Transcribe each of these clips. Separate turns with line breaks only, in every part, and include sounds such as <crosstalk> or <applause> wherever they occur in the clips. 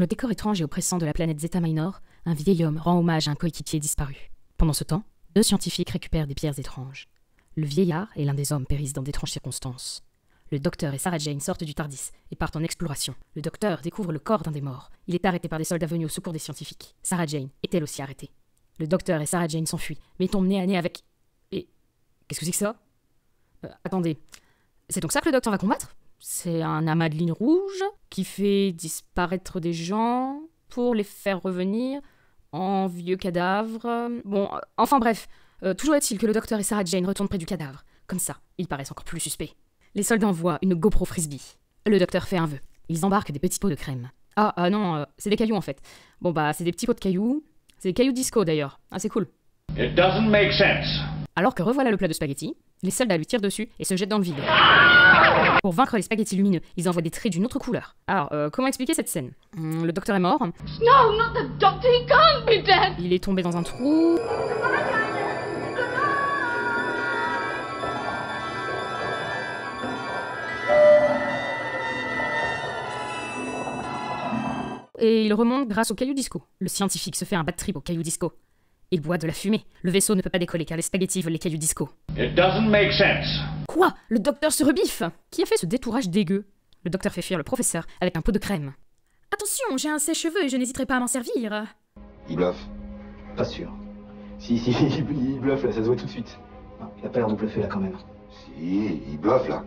décor étrange et oppressant de la planète Zeta Minor, un vieil homme rend hommage à un coéquipier disparu. Pendant ce temps, deux scientifiques récupèrent des pierres étranges. Le vieillard et l'un des hommes périssent dans d'étranges circonstances. Le docteur et Sarah Jane sortent du Tardis et partent en exploration. Le docteur découvre le corps d'un des morts. Il est arrêté par des soldats venus au secours des scientifiques. Sarah Jane est elle aussi arrêtée? Le docteur et Sarah Jane s'enfuient, mais tombent nez à nez avec. Et. Qu'est-ce que c'est que ça? Euh, Attendez. C'est donc ça que le docteur va combattre? C'est un amas de lignes rouges? Qui fait disparaître des gens pour les faire revenir en vieux cadavres. Bon, enfin bref. Euh, toujours est-il que le docteur et Sarah Jane retournent près du cadavre. Comme ça, ils paraissent encore plus suspects. Les soldats envoient une GoPro frisbee. Le docteur fait un vœu. Ils embarquent des petits pots de crème. Ah, ah non, euh, c'est des cailloux en fait. Bon bah, c'est des petits pots de cailloux. C'est des cailloux disco d'ailleurs. Ah, c'est cool.
It doesn't make sense.
Alors que revoilà le plat de spaghettis, les soldats lui tirent dessus et se jettent dans le vide. Pour vaincre les spaghettis lumineux, ils envoient des traits d'une autre couleur. Alors, euh, comment expliquer cette scène? Hmm, Le docteur est mort,
No, not the doctor. He can't be dead.
il est tombé dans un trou. Et il remonte grâce au caillou disco. Le scientifique se fait un bad trip au caillou disco. Il boit de la fumée. Le vaisseau ne peut pas décoller car les spaghettis veulent les cailloux disco.
It doesn't make sense.
Quoi? Le docteur se rebiffe? Qui a fait ce détourage dégueu? Le docteur fait fuir le professeur avec un pot de crème. Attention, j'ai un sèche-cheveux et je n'hésiterai pas à m'en servir.
Il bluffe.
Pas sûr. Si, si, <laughs> il, il bluffe là, ça se voit tout de suite. Ah, Il a pas l'air de bluffer là quand même.
Si, il bluffe là.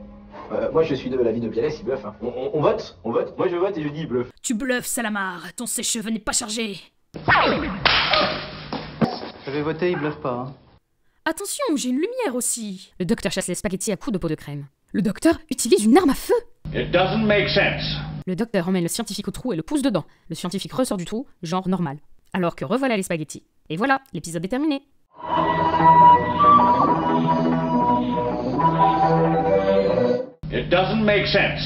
Euh, moi je suis de l'avis de Bialès, il bluffe. hein. On, on- on vote On vote Moi je vote et je dis il bluffe.
Tu bluffes, Salamar Ton sèche-cheveux n'est pas chargé
Je vais voter, il bluffe pas. hein.
Attention, j'ai une lumière aussi Le docteur chasse les spaghettis à coups de pot de crème. Le docteur utilise une arme à feu
It doesn't make sense.
Le docteur emmène le scientifique au trou et le pousse dedans. Le scientifique ressort du trou, genre normal. Alors que revoilà les spaghettis. Et voilà, l'épisode est terminé.
It doesn't make sense.